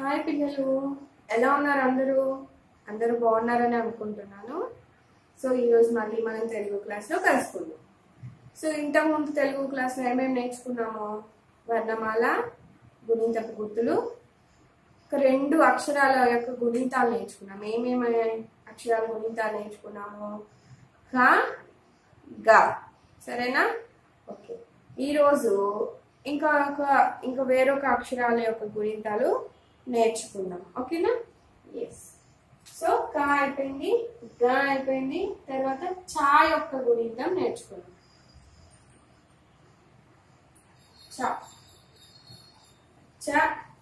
Hi పిల్లలు. ఎలా ఉన్నారు అందరూ? అందరూ బాగున్నారని అనుకుంటున్నాను. సో ఈరోజు మళ్ళీ మనం తెలుగు క్లాస్లో కలుసుకుందాం. సో ఇంతకుముందు తెలుగు క్లాస్లో ఏమేమి నేర్చుకున్నామో? వర్ణమాల గుణింతపు గుర్తులు. ఒక రెండు అక్షరాల యొక్క గుణింతాలు నేర్చుకున్నాం. ఏమేమి అక్షరాల గుణింతాలు నేర్చుకున్నాము. ఖ గ. సరేనా? ఓకే. ఈరోజు ఇంకా ఒక ఇంకా వేరొక అక్షరాల యొక్క గుణింతాలు నేర్చుకుందాం ఓకేనా? ఎస్ సో క అయిపోయింది? గ అయిపోయింది. తర్వాత చా యొక్క గుణింతం నేర్చుకుందాం చా. చ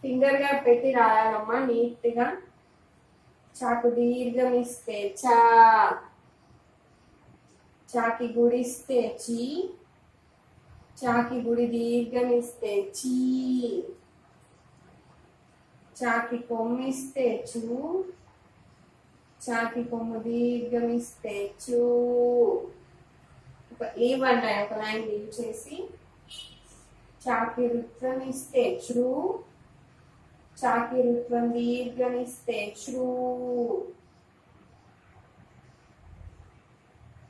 ఫింగర్గా పెట్టి రాయాలమ్మా నీట్గా చాకు దీర్ఘం ఇస్తే చా. చాకి గుడిస్తే చీ. చాకి గుడి దీర్ఘం ఇస్తే చీ. చాకి కొమ్మిస్తే చూ చాకి కొమ్ము దీర్ఘం ఇస్తే చూ ఒక ఏమన్నాయి ఒక లైన్ లీవ్ చేసి. చాకి రుత్వం ఇస్తే చ్రూ చాకి రుత్వం దీర్ఘం ఇస్తే చ్రూ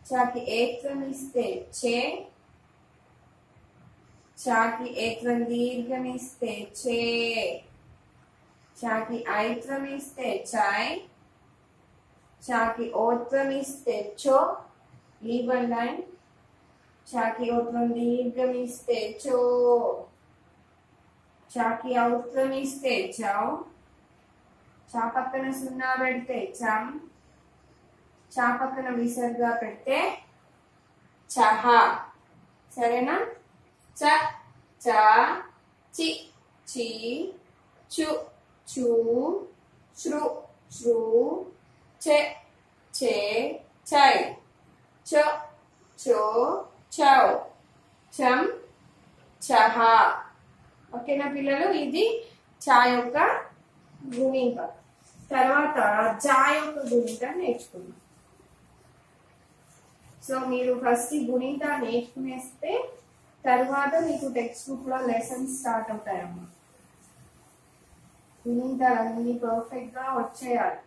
చాకి ఏత్వం ఇస్తే చే చాకి ఏత్వం దీర్ఘం ఇస్తే చే చాకి ఐత్వం ఇస్తే చాయ్ చాకి ఓత్వం ఇస్తే చో లీవ్ వన్ లైన్ చాకి ఓత్వం దీర్ఘం ఇస్తే చో చాకి ఔత్వం ఇస్తే చౌ చా పక్కన సున్నా పెడితే చం చా పక్కన విసర్గా పెడితే చహ సరేనా? చ చ చి చి చు చూ శ్రు శ్రు చె చె చై చ చో చౌ చం చహ. ఓకేనా పిల్లలు? ఇది చా యొక్క గుణింక తర్వాత జా యొక్క గుణింక నేర్చుకుందాం. సో మీరు ఫస్ట్ ఈ గుణింక నేర్చుకునేస్తే తర్వాత మీకు టెక్స్ట్ బుక్లో లెసన్స్ స్టార్ట్ అవుతాయమ్మా గుణింతాలన్నీ పర్ఫెక్ట్గా వచ్చేయాలి.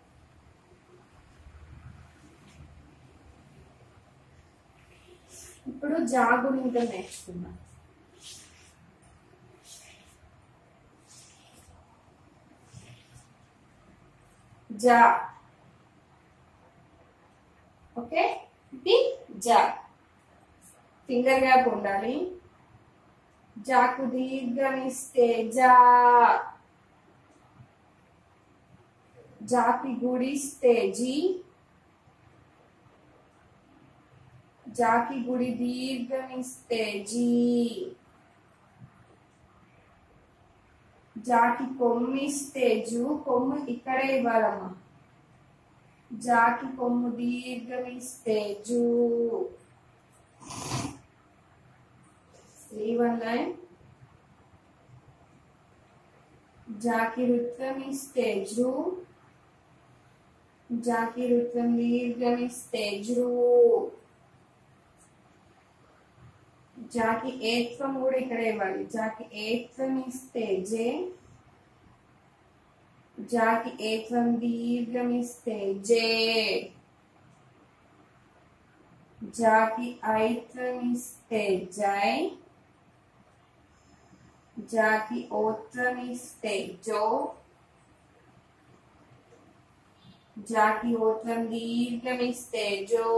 ఇప్పుడు జా నేర్చుకున్నాం జా. ఓకే? ఇది జా. ఫింగర్ గ్యాప్ ఉండాలి. జాకు దీర్ఘనిస్తే జా. జాకి గుడిస్తే జీ జాకి గుడి దీర్ఘం ఇస్తే జీ జాకి కొమ్మిస్తే జూ కొమ్ము ఇక్కడే ఇవ్వాలమ్మా జాకి కొమ్ము దీర్ఘం ఇస్తే జూ వన్ లైన్ జాకి రుత్వం ఇస్తే జూ జాకి రుత్వం దీర్ఘం ఇస్తే జూ జాకి ఏత్వం కూడా ఇక్కడ ఇవ్వాలి జాకి ఏత్వం ఇస్తే జే జాకి ఏత్వం దీర్ఘం ఇస్తే జే జాకి ఐత్వం ఇస్తే జై జాకి ఓత్వం ఇస్తే జో జాకి ఓత్వం దీర్ఘం ఇస్తే జో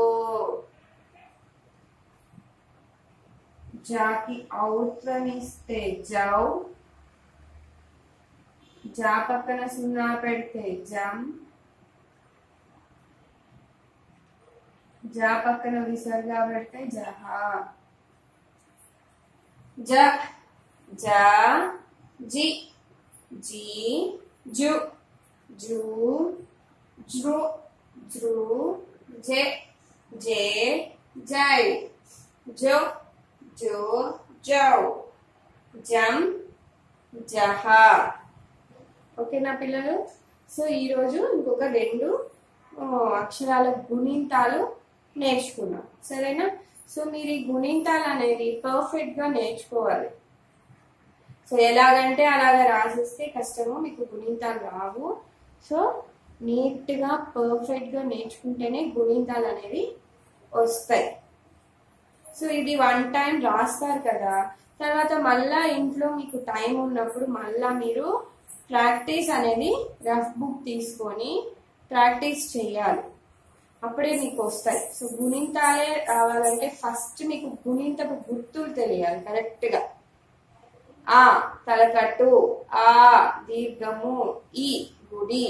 జాకి ఔత్వం ఇస్తే జౌ జా పక్కన సున్నా పెడితే జం జా పక్కన విసర్గా పెడితే జహా జ జా జి జీ జు జూ జృ జృ జే జే జై జో జో జౌ జం జహా ఓకేనా పిల్లలు సో ఈరోజు ఇంకొక రెండు అక్షరాల గుణింతాలు నేర్చుకున్నాం. సరేనా? సో మీరు ఈ గుణింతాలు అనేది పర్ఫెక్ట్గా నేర్చుకోవాలి. సో ఎలాగంటే అలాగ రాసిస్తే కష్టము మీకు గుణింతాలు రావు. సో నీట్గా పర్ఫెక్ట్గా నేర్చుకుంటేనే గుణింతాలు అనేవి వస్తాయి. సో ఇది వన్ టైం రాస్తారు కదా. తర్వాత మళ్ళా ఇంట్లో మీకు టైం ఉన్నప్పుడు మళ్ళా మీరు ప్రాక్టీస్ అనేది రఫ్ బుక్ తీసుకొని ప్రాక్టీస్ చేయాలి. అప్పుడే మీకు వస్తాయి. సో గుణింతాలే రావాలంటే ఫస్ట్ మీకు గుణింతపు గుర్తులు తెలియాలి కరెక్ట్గా. ఆ తలకట్టు ఆ దీర్ఘము ఈ గుడి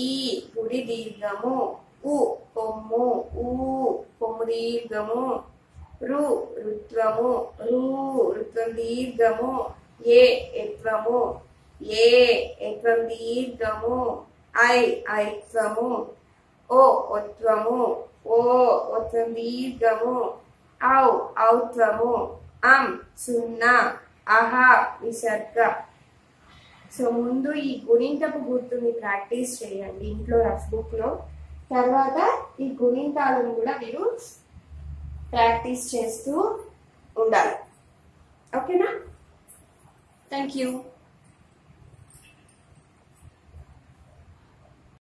ఈ గుడి దీర్ఘము ఉ కొమ్ము ఊ కొమ్ము దీర్ఘము రు రుత్వము రు రుత్వం దీర్ఘము ఏ ఎత్వము ఏ ఎత్వం దీర్ఘము ఐ ఐత్వము ఓ ఒత్వము ఓ ఒత్వం దీర్ఘము ఔ ఔత్వము అం సున్నా ఆహా విసర్గ సో ముందు ఈ గుణింతపు గుర్తుని ప్రాక్టీస్ చేయండి ఇంట్లో రఫ్ బుక్లో. తర్వాత ఈ గుణింతాలను కూడా మీరు ప్రాక్టీస్ చేస్తూ ఉండాలి. ఓకేనా? Thank you